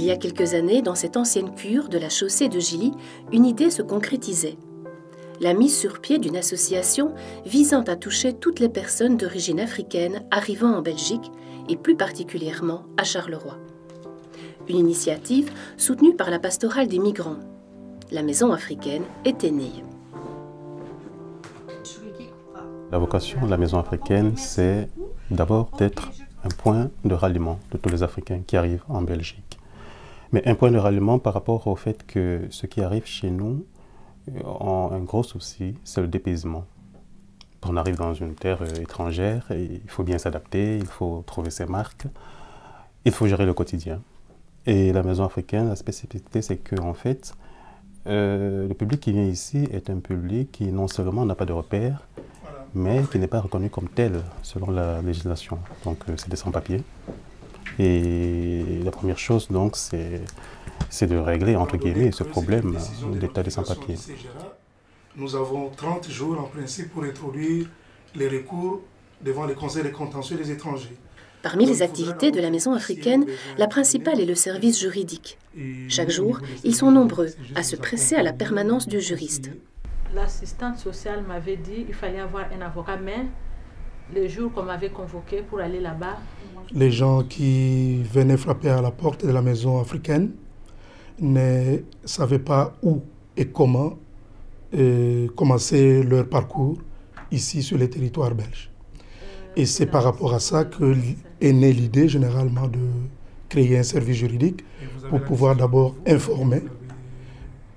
Il y a quelques années, dans cette ancienne cure de la chaussée de Gilly, une idée se concrétisait. La mise sur pied d'une association visant à toucher toutes les personnes d'origine africaine arrivant en Belgique et plus particulièrement à Charleroi. Une initiative soutenue par la pastorale des migrants. La maison africaine était née. La vocation de la maison africaine, c'est d'abord d'être un point de ralliement de tous les Africains qui arrivent en Belgique. Mais un point de ralliement par rapport au fait que ceux qui arrivent chez nous euh, un gros souci, c'est le dépaysement. On arrive dans une terre euh, étrangère et il faut bien s'adapter, il faut trouver ses marques, il faut gérer le quotidien. Et la maison africaine, la spécificité, c'est que en fait, euh, le public qui vient ici est un public qui non seulement n'a pas de repères, mais qui n'est pas reconnu comme tel selon la législation. Donc c'est des sans-papiers. Et la première chose, donc, c'est de régler, entre guillemets, ce problème d'état des sans-papiers. Nous avons 30 jours en principe pour introduire les recours devant les conseils des contentieux des étrangers. Parmi les activités de la maison africaine, la principale est le service juridique. Chaque jour, ils sont nombreux à se presser à la permanence du juriste. L'assistante sociale m'avait dit qu'il fallait avoir un avocat, mais les jours qu'on m'avait convoqué pour aller là-bas, les gens qui venaient frapper à la porte de la maison africaine ne savaient pas où et comment euh, commencer leur parcours ici sur les territoires belges. Et c'est par rapport à ça que est née l'idée généralement de créer un service juridique pour pouvoir d'abord informer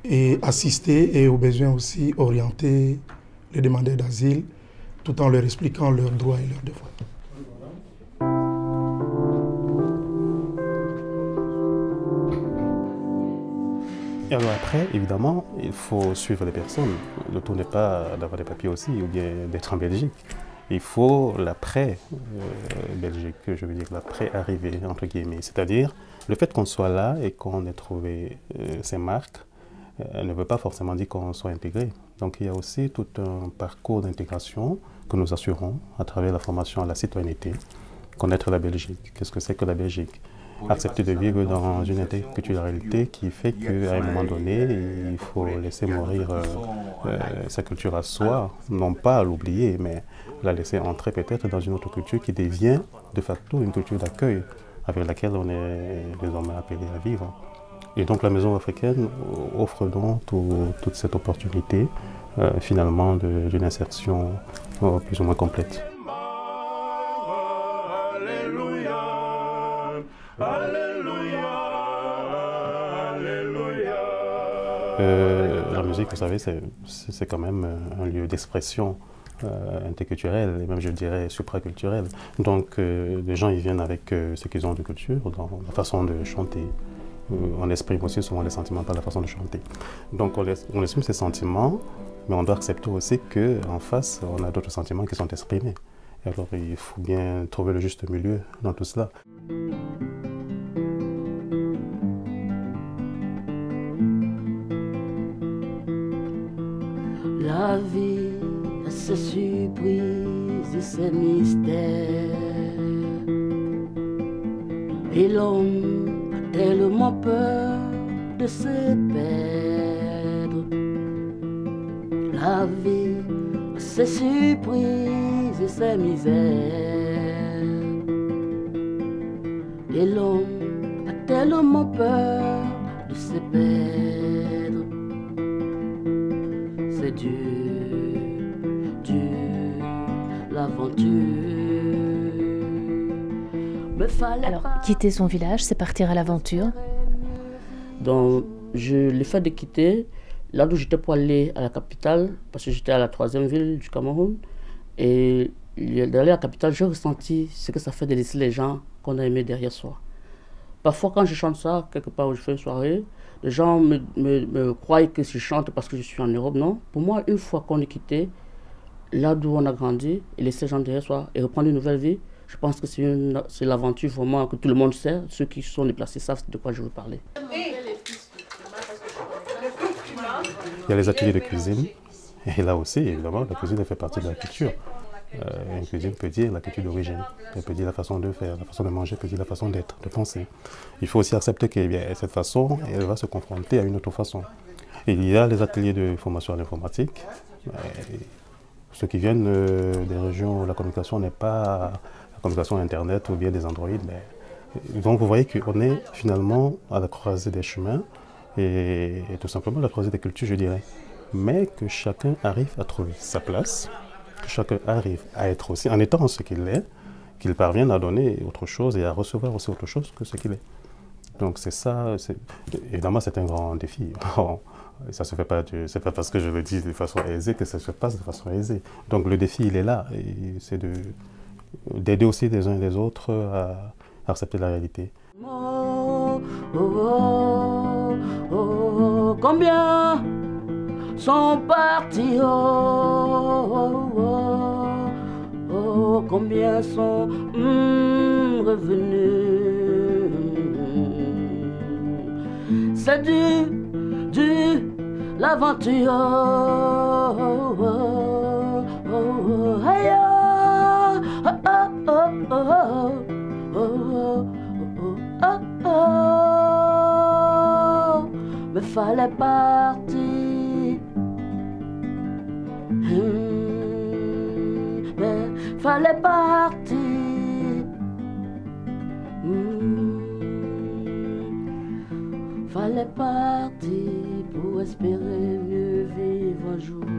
et assister et au besoin aussi orienter les demandeurs d'asile tout en leur expliquant leurs droits et leurs devoirs. Et alors après, évidemment, il faut suivre les personnes. Le tout n'est pas d'avoir des papiers aussi ou bien d'être en Belgique. Il faut l'après-Belgique, euh, je veux dire l'après-arrivée, entre guillemets. C'est-à-dire le fait qu'on soit là et qu'on ait trouvé euh, ces marques euh, ne veut pas forcément dire qu'on soit intégré. Donc il y a aussi tout un parcours d'intégration que nous assurons à travers la formation à la citoyenneté. Connaître la Belgique, qu'est-ce que c'est que la Belgique? Accepter de vivre dans une interculturalité qui fait qu'à un moment donné, il faut laisser mourir euh, euh, sa culture à soi, non pas l'oublier, mais la laisser entrer peut-être dans une autre culture qui devient de facto une culture d'accueil avec laquelle on est désormais appelé à vivre. Et donc la maison africaine offre donc toute cette opportunité euh, finalement d'une insertion plus ou moins complète. Euh, la musique, vous savez, c'est quand même euh, un lieu d'expression euh, interculturelle et même, je dirais, supraculturelle. Donc, les gens, ils viennent avec ce qu'ils ont de culture, dans la façon de chanter. On exprime aussi souvent les sentiments par la façon de chanter. Donc, on, exprime ces sentiments, mais on doit accepter aussi qu'en face, on a d'autres sentiments qui sont exprimés. Et alors, il faut bien trouver le juste milieu dans tout cela. La vie a ses surprises et ses mystères. Et l'homme tellement peur de se perdre. La vie ses surprises et ses misères. Et l'homme a tellement peur de se perdre. C'est Alors, quitter son village, c'est partir à l'aventure. Donc, je, le fait de quitter, là où j'étais pour aller à la capitale, parce que j'étais à la troisième ville du Cameroun, et d'aller à la capitale, j'ai ressenti ce que ça fait de laisser les gens qu'on a aimés derrière soi. Parfois, quand je chante ça, quelque part où je fais une soirée, les gens me, me, me croient que je chante parce que je suis en Europe. Non. Pour moi, une fois qu'on est quitté, là d'où on a grandi, et laisser les gens derrière soi et reprendre une nouvelle vie, je pense que c'est l'aventure vraiment que tout le monde sait. Ceux qui sont déplacés savent de quoi je veux parler. Il y a les ateliers de cuisine. Et là aussi, évidemment, la cuisine fait partie de la culture. Euh, une cuisine peut dire la culture d'origine, elle peut dire la façon de faire, la façon de manger, peut dire la façon d'être, de penser. Il faut aussi accepter que eh cette façon, elle va se confronter à une autre façon. il y a les ateliers de formation à l'informatique. Ceux qui viennent euh, des régions où la communication n'est pas la communication Internet ou bien des Android, mais donc vous voyez qu'on est finalement à la croisée des chemins et, et tout simplement à la croisée des cultures, je dirais. Mais que chacun arrive à trouver sa place, que chacun arrive à être aussi, en étant ce qu'il est, qu'il parvienne à donner autre chose et à recevoir aussi autre chose que ce qu'il est. Donc c'est ça, évidemment c'est un grand défi. ça se fait pas, c'est pas parce que je le dis de façon aisée que ça se passe de façon aisée. Donc le défi il est là, et c'est de d'aider aussi les uns et les autres à, accepter la réalité. Oh, oh, oh, combien sont partis? Oh, combien sont hmm, revenus? C'est du, l'aventure. Mais fallait partir. Mais fallait partir. Fallait partir pour espérer mieux vivre un jour.